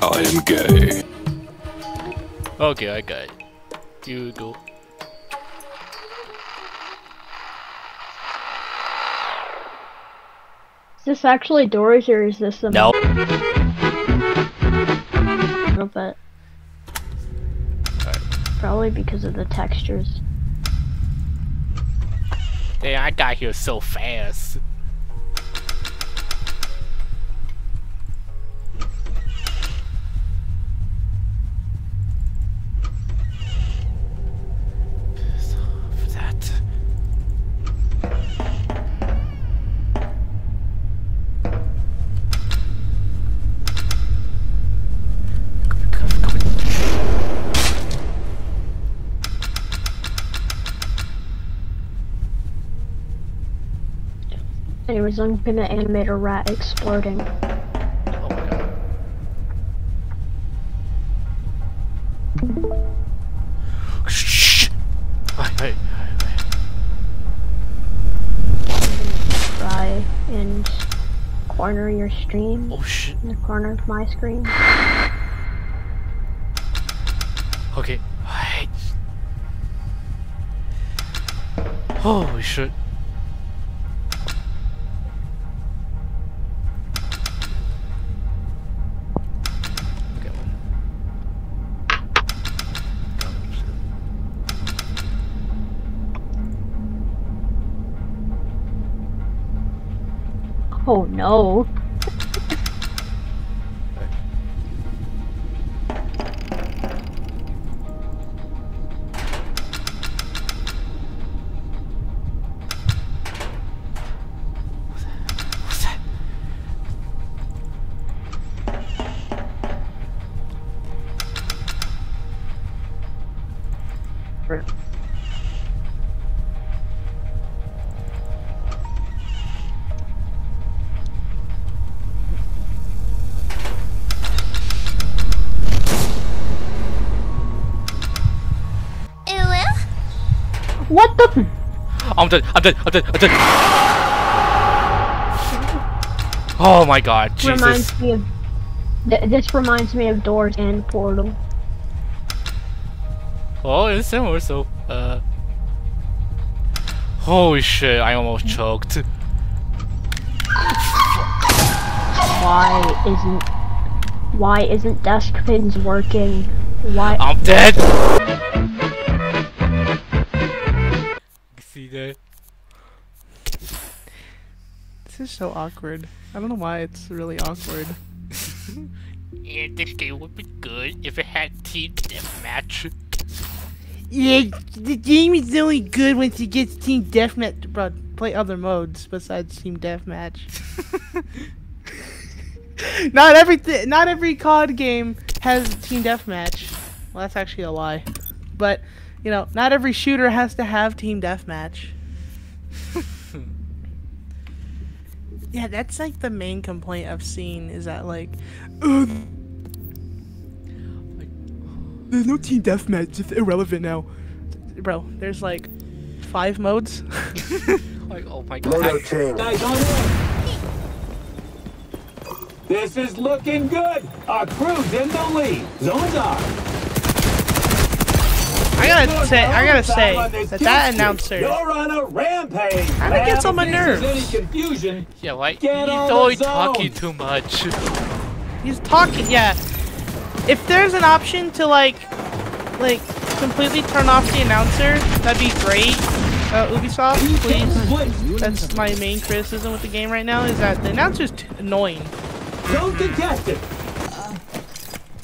I am gay. Okay, I got it. You go. Is this actually doors or is this a No. little bit? Probably because of the textures. Damn, I got here so fast. Anyways, I'm gonna animate a rat exploding. Oh my god. Shh. Hi, hi, hi. Try and corner your stream. Oh shit. In the corner of my screen. Okay. Wait. Holy shit. Oh no. I'm dead. I'm dead. I'm dead. I'm dead. Oh my god, Jesus. Reminds me of. Th this reminds me of Doors and Portal. Oh, it's similar, so, uh... Holy shit, I almost choked. Why isn't? Why isn't desk pins working? Why? I'm dead! This is so awkward. I don't know why it's really awkward. Yeah, this game would be good if it had team deathmatch. Yeah, the game is only good once it gets Team Deathmatch. Bro, play other modes besides Team Deathmatch. not everything. Not every COD game has Team Deathmatch. Well, that's actually a lie. But you know, not every shooter has to have Team Deathmatch. Yeah, that's like the main complaint I've seen is that like, "Uh, there's no Team Deathmatch. It's irrelevant now. Bro, there's like five modes. Like, oh my god. Guys on. This is looking good. Our crew's in the lead. Zone's off. I gotta say, I gotta say that that announcer, You're on a rampage. Kinda gets on my If there's nerves. Any confusion? Yeah, like, Get he's on the always talking too much. he's talking. Yeah, if there's an option to like, like completely turn off the announcer, that'd be great. Uh, Ubisoft, please. That's my main criticism with the game right now is that the announcer's t- annoying. Zone contested.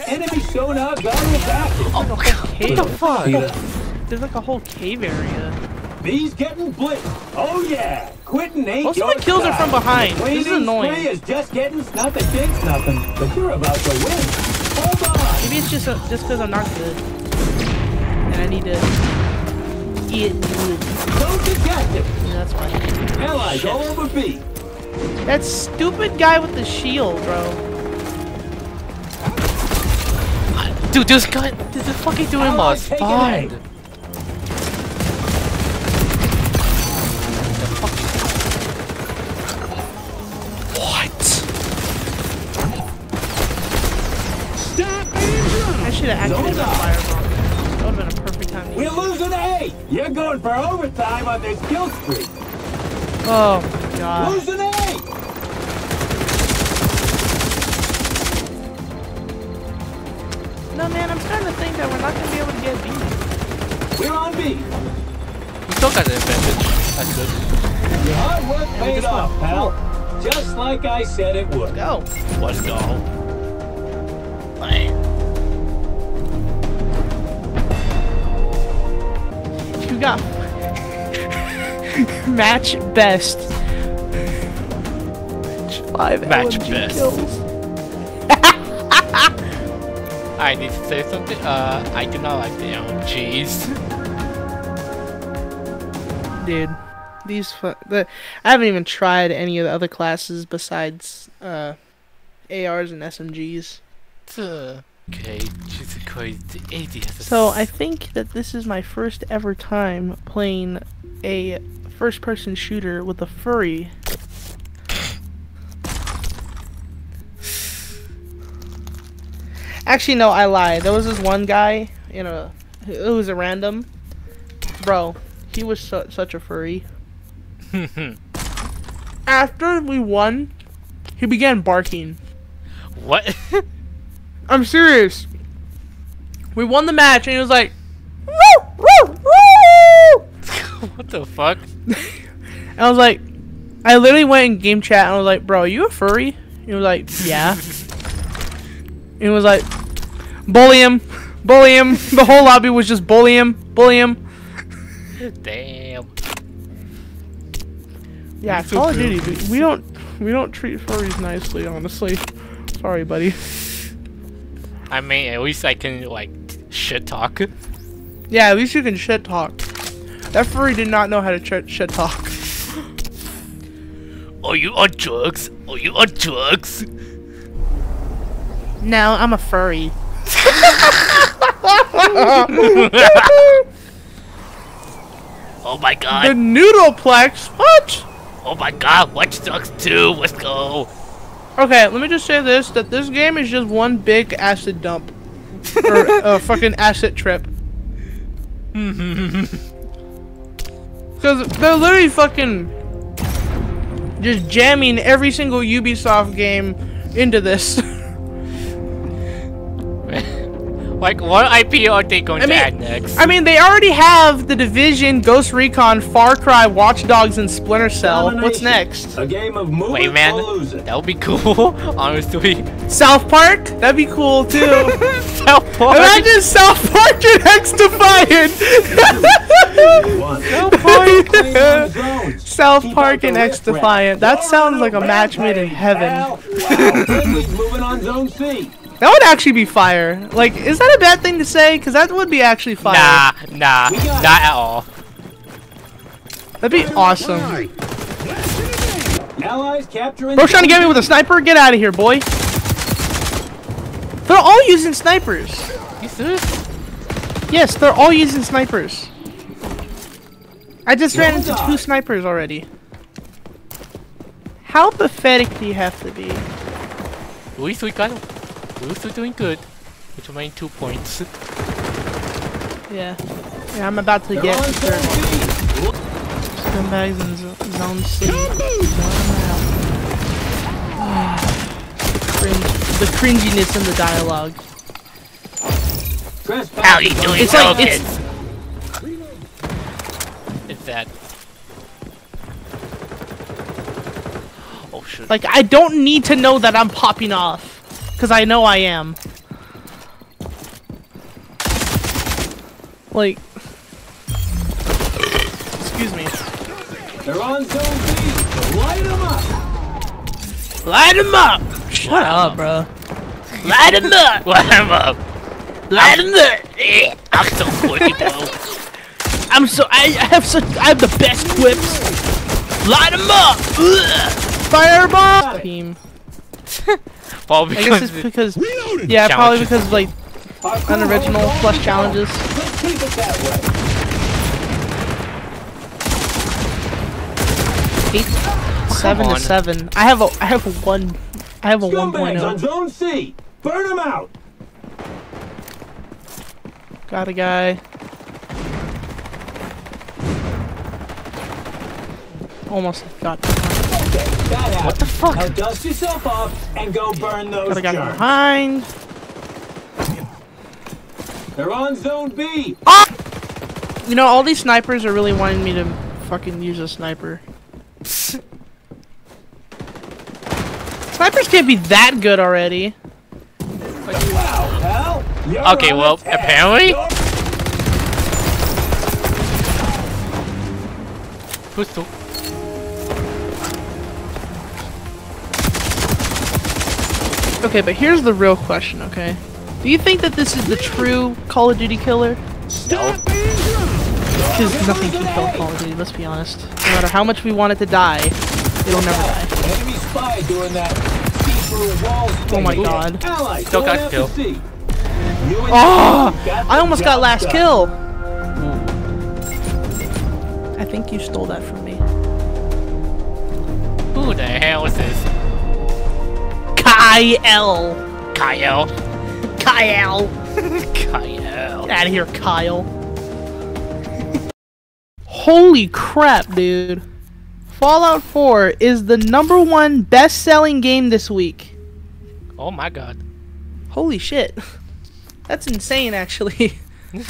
Enemy sonar gun adapted. There's like a whole cave. What the fuck? There's like a whole cave area. These getting blitzed. Oh yeah. Quitting ain't Most of my kills are from behind. This is cleaning annoying. spree is just getting snuff against nothing. But you're about to win. Hold on. Maybe it's just a, just because I'm not good, and I need to eat good. Zone contested. Yeah, that's why. Allies all over B. That stupid guy with the shield, bro. Dude, this guy, this is fucking doing Allies my taking spawn. A. What? should have activated Zone my up. firebomb. That would have been a perfect time to We're use it. losing A. You're going for overtime on this kill streak. Oh my god. Losing A. No man, I'm starting to think that we're not gonna be able to get B. We're on B. We still got the advantage. That's good. Your hard work we paid just off, went pal. Just like I said it would. Go. Let's go. You got match best. Five Match LMG best. kills. I need to say something. Uh, I do not like the LMGs. Dude, these fu- the I haven't even tried any of the other classes besides uh ARs and SMGs. Uh, okay, Jesus Christ, ADS. So I think that this is my first ever time playing a first person shooter with a furry. Actually no, I lied. There was this one guy, you know, who was a random. Bro, he was su- such a furry. After we won, he began barking. what? I'm serious. We won the match, and he was like, "Woo, woo, woo!" what the fuck? And I was like, I literally went in game chat, and I was like, "Bro, are you a furry?" He was like, "Yeah." He was like, "Bully him, bully him." The whole lobby was just bully him, bully him. Damn. Yeah, That's so Call of. Duty. We, we don't, we don't treat furries nicely, honestly. Sorry, buddy. I mean, at least I can like shit talk. Yeah, at least you can shit talk. That furry did not know how to shit talk. Are you on drugs? Are you on drugs? No, I'm a furry. Oh my god. The. Nudleplex? What? Oh my god. Watch Dogs 2. Let's go. Okay, let me just say this: that this game is just one big acid dump, or uh, a fucking acid trip. Because they're literally fucking just jamming every single Ubisoft game into this. like, what IP are they going I to mean- add next? I mean, they already have the Division, Ghost Recon, Far Cry, Watch Dogs, and Splinter Cell. What's next? A game of move Wait, man. or lose it. That would be cool, honestly. South Park? That'd be cool too. South Park. Imagine South Park and X Defiant. One. Park. Playing on zones. South Keep Park and X. Defiant. That sounds like a match made in heaven. pal. Wow, moving on zone C. That would actually be fire. Like, is that a bad thing to say? Because that would be actually fire. Nah, nah, not at all. That'd be awesome. Allies capturing. Bro's trying to get me with a sniper? Get out of here, boy. They're all using snipers. You serious? Yes, they're all using snipers. I just ran into two snipers already. How pathetic do you have to be? At least we got. At least we're still doing good. Which remain two points. Yeah. Yeah, I'm about to They're get the third one. Scumbags in zone C. Cringe. The cringiness in the dialogue. Trespassing How you doing, It's zone like- it's- It's that. Oh shit. Like, I don't need to know that I'm popping off. Because I know I am. Like. Excuse me. They're on zone B. Light them up. Light him up! Shut up, bro. Light them up! Light him up! Light him up! I'm so horny, bro. I'm so. I I have such. I have the best quips. Light them up! Ugh. Fireball! Team. Well, I guess it's because. Yeah, probably Challenges. because, like, unoriginal holds all plus the challenges. zones. Let's keep it that way. Eight, seven to seven. I have a. I have a one. I have a oh. Scumbags on 1.0. zone C. Burn them out. Got a guy. Almost got Okay, that happened. What the fuck? Now dust yourself off and go burn those got a guy behind. They're on zone B. Ah! You know, all these snipers are really wanting me to fucking use a sniper. Snipers can't be that good already. Wow, pal. Okay, well, attack. apparently- You're- Pistol. Okay, but here's the real question, okay? Do you think that this is the true Call of Duty killer? No. Because nothing can kill Call of Duty, let's be honest. No matter how much we want it to die, it'll never die. Enemy spy doing that Oh my god. Allies, Still got out kill. to sea. You and Oh! I almost got last kill! I think you stole that from me. Who the hell is this? Kyle! Kyle. Kyle! Kyle. Out of here, Kyle. Holy crap, dude. Fallout 4 is the number one best selling game this week. Oh my god. Holy shit. That's insane, actually.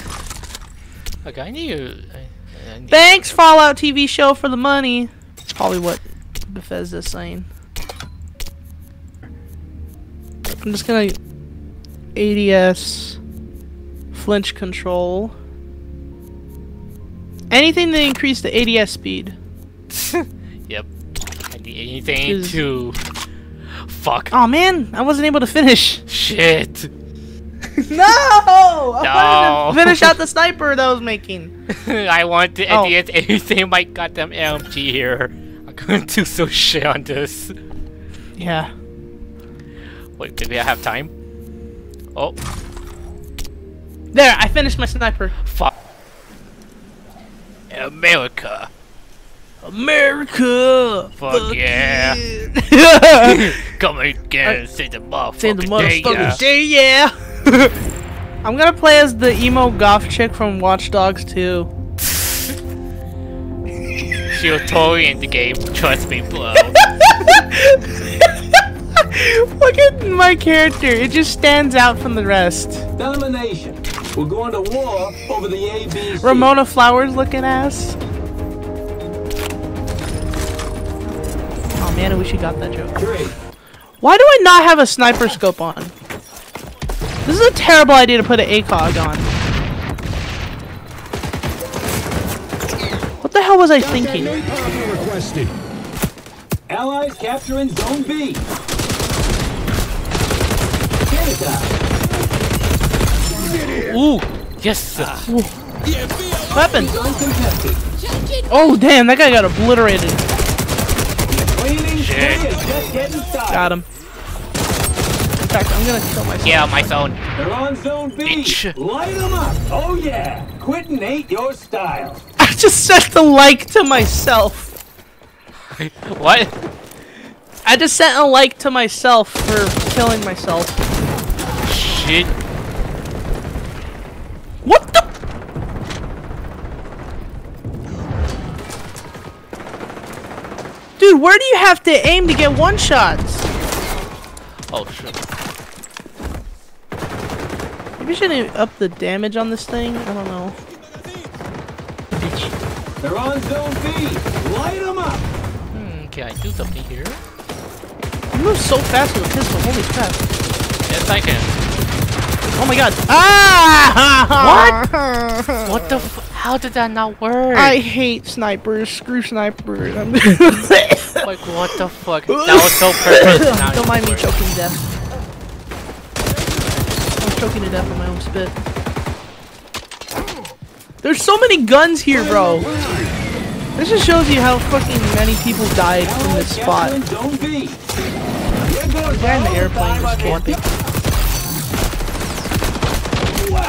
Okay, I need you. I, I need Thanks, Fallout TV show, for the money. That's probably what Bethesda's saying. I'm just gonna ADS flinch control. Anything to increase the ADS speed. Yep. Anything Is- to. Fuck. Oh man, I wasn't able to finish. Shit. no! I wanted No. to finish out the sniper that I was making. I want to Oh. anything my goddamn LMG here. I couldn't do so shit on this. Yeah. Wait, maybe I have time? Oh, There, I finished my sniper. fuck. America. America! Fuck yeah. yeah! Come again, say the motherfucking Say the day, motherfucker yeah. say yeah! I'm gonna play as the emo goth chick from Watch Dogs 2. She'll totally in the game, trust me, bro. Look at my character, it just stands out from the rest. Domination. We're going to war over the ABC. Ramona Flowers looking ass. Oh man, I wish you got that joke. Three. Why do I not have a sniper scope on? This is a terrible idea to put an ACOG on. What the hell was I thinking? Allies capturing zone B. Get it down. Ooh, yes, sir. Weapon! Oh damn, that guy got obliterated. Cleaning Shit. spree is just getting started. Got him. In fact, I'm gonna kill myself. Get out my zone. They're on zone B. Bitch. Light them up. Oh yeah. Quitting ain't your style. I just sent the like to myself. what? I just sent a like to myself for killing myself. Shit. What the? Dude, where do you have to aim to get one shots? Oh shit. Maybe I should up the damage on this thing. I don't know. They're on zone B. Light them up. Hmm, can I do something here? You move so fast with a pistol. Holy crap! Yes, I can. Oh my god! Ah! What? What the f- How did that not work? I hate snipers. Screw snipers. Like, what the fuck? That was so perfect. Now Don't mind me worked. choking to death. I'm choking to death on my own spit. There's so many guns here, bro. This just shows you how fucking many people died from this spot. capturing zone B. Here goes guy in the airplane time was on camping.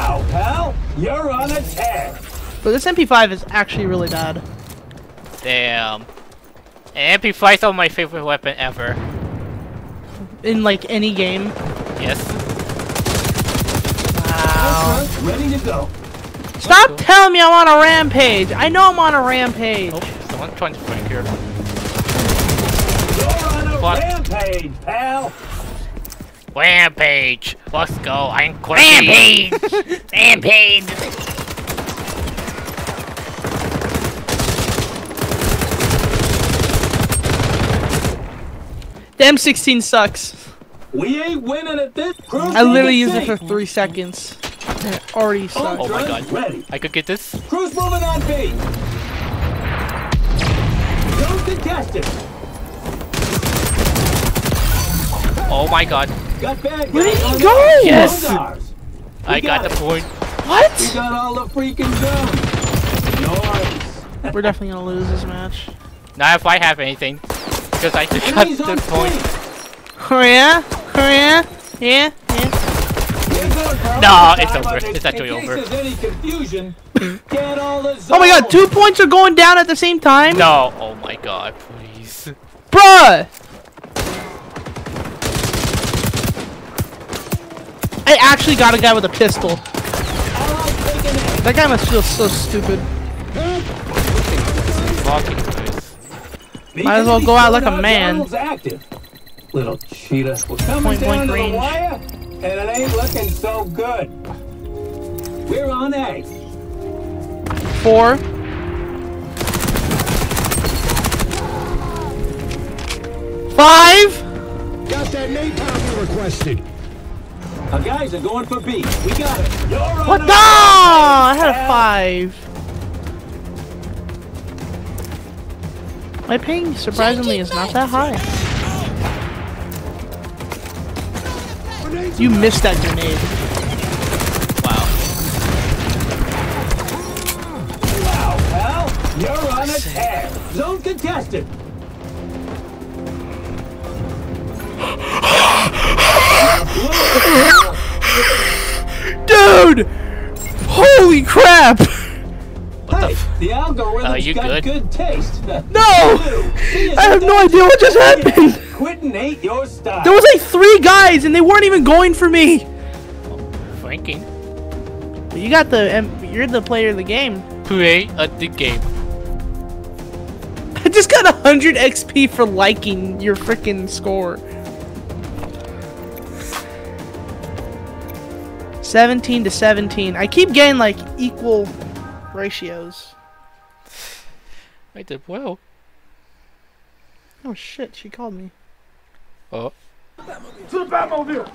Wow, pal. You're on attack. But this MP5 is actually really bad. Damn. And MP5 is my favorite weapon ever. In like any game. Yes. down. Truck ready to go. Stop telling me I'm on a rampage. I know I'm on a rampage. Oh, someone's trying to flank here. You're on a What? rampage, pal. Rampage! Let's go, I'm crazy! Rampage! Rampage! The M16 sucks. We ain't winning at this. Cruise I literally ain't used it for three seconds. And it already sucks. Oh my god. Ready. I could get this? Cruise moving on B. Zone contested. Oh my god. Got bad Where did he go? Yes. Those. I got got the point. What? We got all the freaking zones. Yours. We're definitely gonna lose this match. Not if I have anything. Because I just got the point. point. Oh yeah? Oh yeah? Yeah? Yeah? We're good for No, it's over. It's actually over. there's any confusion, get all the Oh my god, two points are going down at the same time? No, oh my god, please. Bruh! I actually got a guy with a pistol. Allied taking aim. That guy must feel so stupid. Might as well go out like a man. Little cheetah. We're coming Point blank down to range. the wire, and it ain't looking so good. We're on A. Four. Five. Got that napalm you requested. Our guys are going for B. We got it. You're on What? a No! I had a five. My ping, surprisingly, is not that high. You missed that grenade. Wow. Wow, pal. You're on a tear. Zone contested. Dude! Holy crap! Hey, the algorithm's Uh, you got good? good taste. No! I have no idea what just happened! Quitting ain't your style. There was like three guys and they weren't even going for me! Flanking. But you got the, um, you're the player of the game. Play at the game. I just got 100 XP for liking your freaking score. 17 to 17. I keep getting like equal ratios. I did well. Oh shit, she called me. Oh. To the Batmobile!